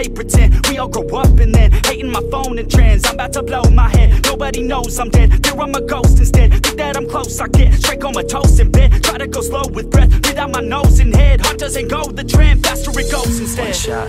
play pretend. We all grow up and then hating my phone and trends. I'm about to blow my head. Nobody knows I'm dead. Fear I'm a ghost instead. Think that I'm close. I get straight on my toes in bed. Try to go slow with breath. Breathe out my nose and head. Heart doesn't go the trend. Faster it goes instead. One shot,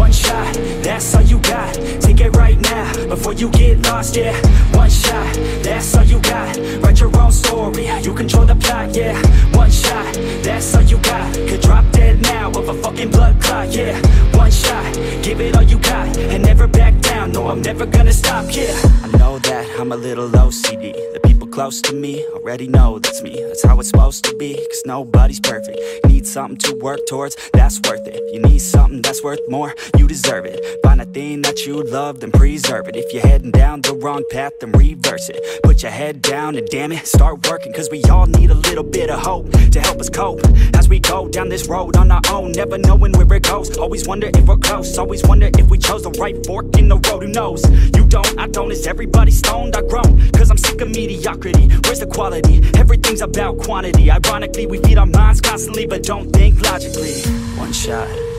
one shot, that's all you got. Take it right now before you get lost. Yeah, one shot, that's all you got. Write your own story. You control the plot. Yeah, one shot, that's all you got. Could drop dead now of a fucking blood clot. Yeah, one shot, give it all you got and never back down. Never gonna stop. Yeah, I know that I'm a little OCD. The people close to me already know that's me. That's how it's supposed to be. Cause nobody's perfect. Need something to work towards. That's worth it. You need something that's worth more. You deserve it. Find a thing that you love, then preserve it. If you're heading down the wrong path, then reverse it. Put your head down and damn it, start working. Cause we all need a little bit of hope to help us cope. As we go down this road on our own, never knowing where it goes. Always wonder if we're close. Always wonder if we chose the right fork in the road. Who knows? You don't, I don't. Is everybody stoned? I groan. Cause I'm sick of mediocrity. Where's the quality? Everything's about quantity. Ironically, we feed our minds constantly, but don't think logically. One shot,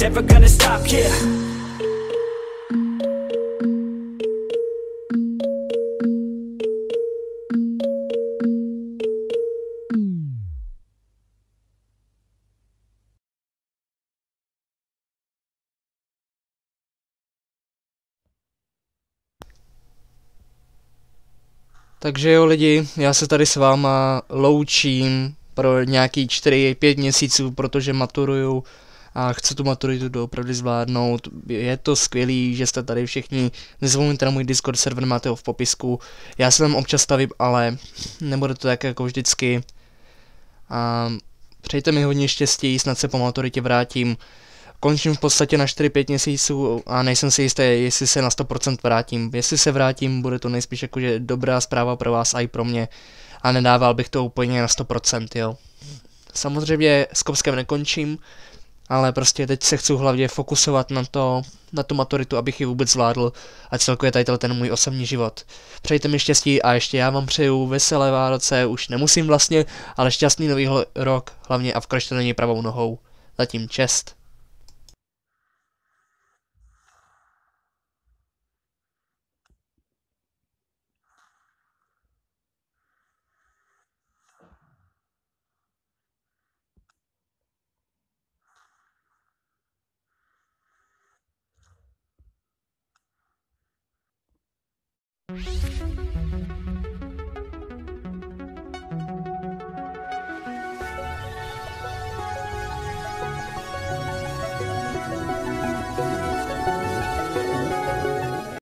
Never gonna stop. Yeah. Takže jo lidi, já se tady s váma loučím pro nějaký 4-5 měsíců, protože maturuju a chci tu maturitu doopravdy zvládnout. Je to skvělý, že jste tady všichni. Nezapomeňte na můj Discord server, máte ho v popisku. Já se tam občas stavím, ale nebude to tak jako vždycky. A přejte mi hodně štěstí, snad se po maturitě vrátím. Končím v podstatě na 4-5 měsíců a nejsem si jistý, jestli se na 100% vrátím. Jestli se vrátím, bude to nejspíš jakože dobrá zpráva pro vás a i pro mě. A nedával bych to úplně na 100%, jo. Samozřejmě s Kopskem nekončím, ale prostě teď se chci hlavně fokusovat na to, na tu maturitu, abych ji vůbec zvládl a celkově tady ten můj osobní život. Přejte mi štěstí a ještě já vám přeju veselé Vánoce, už nemusím vlastně, ale šťastný nový rok, hlavně a vkročte do něj pravou nohou. Zatím čest.